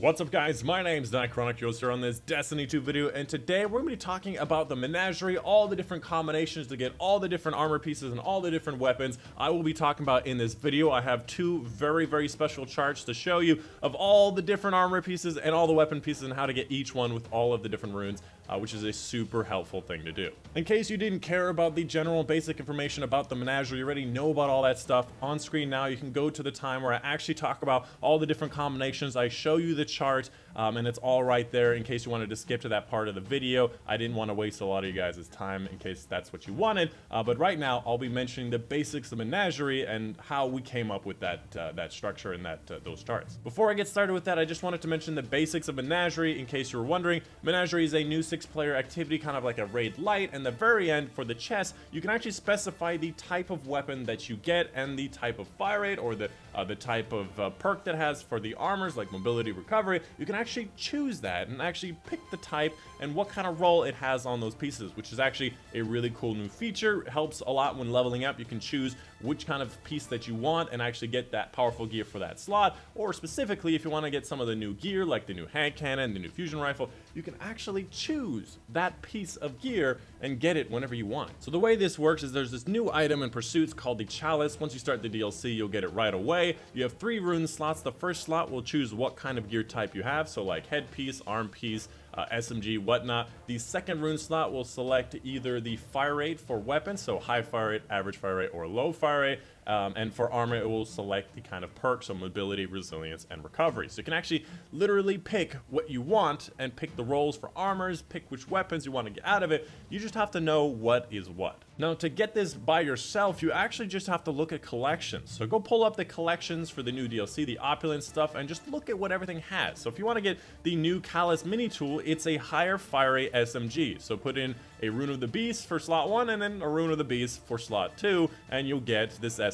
What's up guys, my name name's Dychronic Yoster on this Destiny 2 video and today we're going to be talking about the menagerie, all the different combinations to get all the different armor pieces and all the different weapons I will be talking about in this video. I have two very very special charts to show you of all the different armor pieces and all the weapon pieces and how to get each one with all of the different runes uh, which is a super helpful thing to do. In case you didn't care about the general basic information about the menagerie, you already know about all that stuff. On screen now, you can go to the time where I actually talk about all the different combinations. I show you the chart, um, and it's all right there in case you wanted to skip to that part of the video. I didn't want to waste a lot of you guys' time in case that's what you wanted, uh, but right now, I'll be mentioning the basics of menagerie and how we came up with that, uh, that structure and that uh, those charts. Before I get started with that, I just wanted to mention the basics of menagerie in case you were wondering. Menagerie is a new six player activity, kind of like a raid light, and the very end for the chest, you can actually specify the type of weapon that you get and the type of fire rate or the uh, the type of uh, perk that has for the armors like mobility recovery. You can actually choose that and actually pick the type and what kind of role it has on those pieces, which is actually a really cool new feature. It helps a lot when leveling up. You can choose which kind of piece that you want and actually get that powerful gear for that slot, or specifically if you want to get some of the new gear like the new hand cannon, the new fusion rifle, you can actually choose that piece of gear and get it whenever you want. So the way this works is there's this new item in Pursuits called the Chalice. Once you start the DLC, you'll get it right away. You have three rune slots. The first slot will choose what kind of gear type you have, so like headpiece, arm piece, uh, SMG, whatnot. The second rune slot will select either the fire rate for weapons, so high fire rate, average fire rate, or low fire rate. Um, and for armor, it will select the kind of perk, so mobility, resilience, and recovery. So you can actually literally pick what you want and pick the roles for armors, pick which weapons you want to get out of it. You just have to know what is what. Now, to get this by yourself, you actually just have to look at collections. So go pull up the collections for the new DLC, the opulent stuff, and just look at what everything has. So if you want to get the new Calus mini tool, it's a higher fire rate SMG. So put in a Rune of the Beast for slot 1 and then a Rune of the Beast for slot 2 and you'll get this SMG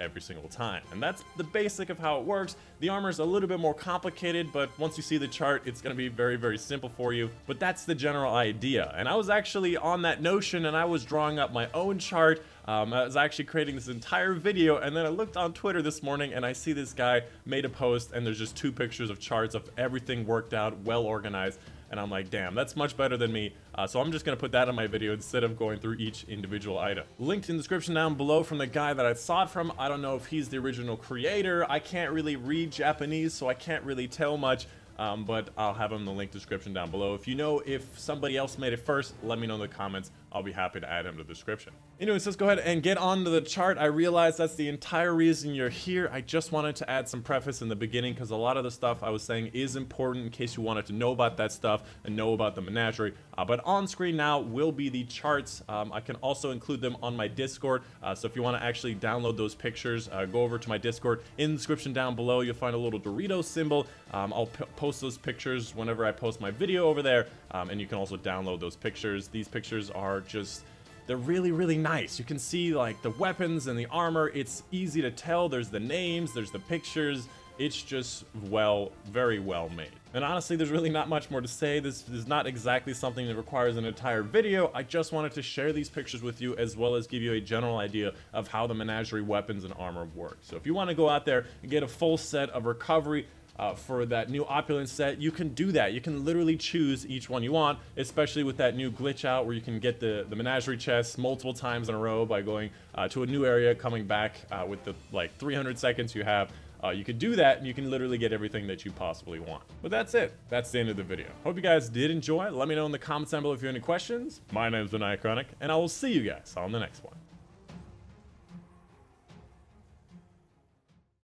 every single time. And that's the basic of how it works. The armor is a little bit more complicated but once you see the chart it's going to be very very simple for you. But that's the general idea. And I was actually on that notion and I was drawing up my own chart um, I was actually creating this entire video and then I looked on Twitter this morning and I see this guy made a post and there's just two pictures of charts of everything worked out, well organized and I'm like, damn, that's much better than me. Uh, so I'm just gonna put that in my video instead of going through each individual item. Linked in the description down below from the guy that I saw it from. I don't know if he's the original creator. I can't really read Japanese, so I can't really tell much. Um, but I'll have them in the link description down below. If you know if somebody else made it first, let me know in the comments. I'll be happy to add him to the description. Anyways, let's go ahead and get on to the chart. I realize that's the entire reason you're here. I just wanted to add some preface in the beginning because a lot of the stuff I was saying is important in case you wanted to know about that stuff and know about the menagerie. Uh, but on screen now will be the charts. Um, I can also include them on my Discord. Uh, so if you want to actually download those pictures, uh, go over to my Discord. In the description down below, you'll find a little Dorito symbol. Um, I'll post those pictures whenever I post my video over there. Um, and you can also download those pictures. These pictures are just they're really, really nice. You can see like the weapons and the armor. It's easy to tell. There's the names, there's the pictures. It's just well, very well made. And honestly, there's really not much more to say. This is not exactly something that requires an entire video. I just wanted to share these pictures with you as well as give you a general idea of how the menagerie weapons and armor work. So if you want to go out there and get a full set of recovery, uh, for that new opulence set, you can do that. You can literally choose each one you want, especially with that new glitch out where you can get the, the menagerie chest multiple times in a row by going uh, to a new area, coming back uh, with the like 300 seconds you have. Uh, you can do that and you can literally get everything that you possibly want. But that's it. That's the end of the video. Hope you guys did enjoy. Let me know in the comments down below if you have any questions. My name name's Dychronic, and I will see you guys on the next one.